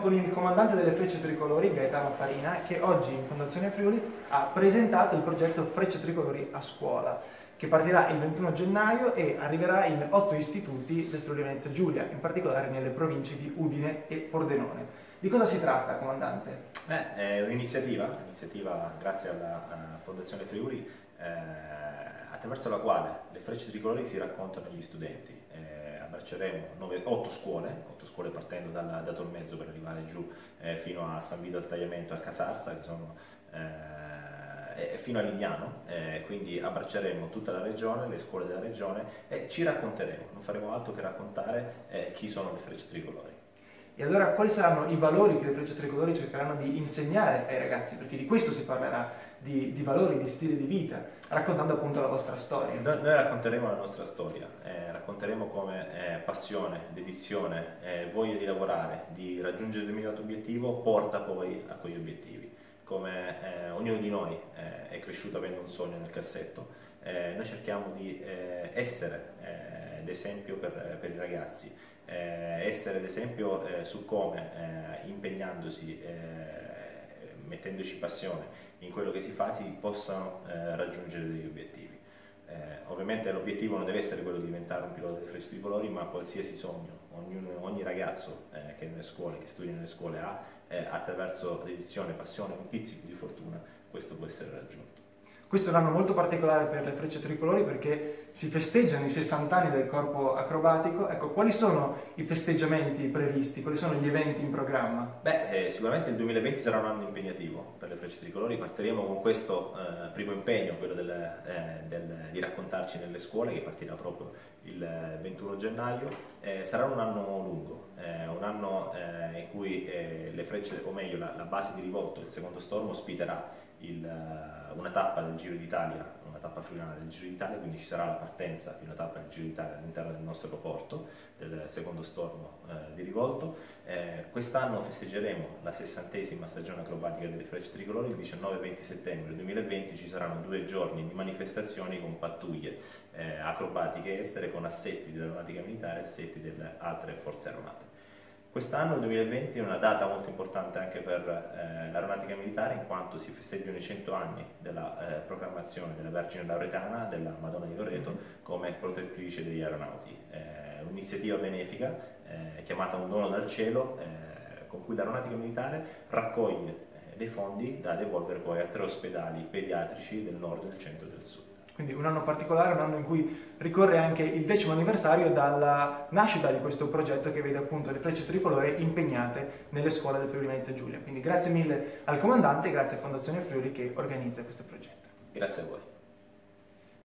con il comandante delle Frecce Tricolori, Gaetano Farina, che oggi in Fondazione Friuli ha presentato il progetto Frecce Tricolori a scuola, che partirà il 21 gennaio e arriverà in otto istituti del Friuli Venezia Giulia, in particolare nelle province di Udine e Pordenone. Di cosa si tratta, comandante? Beh, è un'iniziativa, un'iniziativa grazie alla, Fondazione Friuli, eh, attraverso la quale le frecce tricolori si raccontano agli studenti. Eh, abbracceremo 9, 8 scuole, 8 scuole partendo dal, da Tormezzo per arrivare giù eh, fino a San Vito al Tagliamento e a Casarsa, che sono eh, fino a Lignano, eh, quindi abbracceremo tutta la regione, le scuole della regione e ci racconteremo, non faremo altro che raccontare eh, chi sono le frecce tricolori. E allora quali saranno i valori che le frecce tricolori cercheranno di insegnare ai ragazzi? Perché di questo si parlerà, di, di valori, di stile di vita, raccontando appunto la vostra storia. Noi, noi racconteremo la nostra storia, eh, racconteremo come eh, passione, dedizione, eh, voglia di lavorare, di raggiungere il determinato obiettivo porta poi a quegli obiettivi. Come eh, ognuno di noi eh, è cresciuto avendo un sogno nel cassetto, eh, noi cerchiamo di essere d'esempio per, per i ragazzi eh, essere ad esempio eh, su come eh, impegnandosi, eh, mettendoci passione in quello che si fa si possano eh, raggiungere degli obiettivi. Eh, ovviamente l'obiettivo non deve essere quello di diventare un pilota di frecce di colori, ma qualsiasi sogno, ognuno, ogni ragazzo che nelle scuole, che studia nelle scuole ha, attraverso dedizione, passione, un pizzico di fortuna, questo può essere raggiunto. Questo è un anno molto particolare per le frecce tricolori perché si festeggiano i 60 anni del corpo acrobatico. Ecco, quali sono i festeggiamenti previsti? Quali sono gli eventi in programma? Beh, eh, sicuramente il 2020 sarà un anno impegnativo per le frecce tricolori. Partiremo con questo eh, primo impegno, quello del, eh, del, di raccontarci nelle scuole, che partirà proprio il 21 gennaio. Eh, sarà un anno lungo, eh, un anno eh, in cui le frecce, o meglio la, la base di rivolto, il secondo stormo, ospiterà il, eh, una tappa del Giro d'Italia, una tappa friulana del Giro d'Italia, quindi ci sarà la partenza di una tappa del Giro d'Italia all'interno del nostro aeroporto, del secondo stormo eh, di rivolto. Eh, quest'anno festeggeremo la sessantesima stagione acrobatica delle frecce tricolori, il 19-20 settembre 2020 ci saranno due giorni di manifestazioni con pattuglie eh, acrobatiche estere con assetti dell'aeronautica militare e assetti delle altre forze aeronautiche. Quest'anno, il 2020, è una data molto importante anche per eh, l'aeronautica militare in quanto si festeggiano i 100 anni della eh, proclamazione della Vergine Lauretana della Madonna di Loreto come protettrice degli aeronauti. Eh, un'iniziativa benefica eh, chiamata Un dono dal cielo eh, con cui l'aeronautica militare raccoglie eh, dei fondi da devolvere poi a tre ospedali pediatrici del nord, del centro e del sud. Quindi un anno particolare, un anno in cui ricorre anche il decimo anniversario dalla nascita di questo progetto che vede appunto le frecce tricolore impegnate nelle scuole del Friuli Venezia Giulia. Quindi grazie mille al comandante e grazie a Fondazione Friuli che organizza questo progetto. Grazie a voi.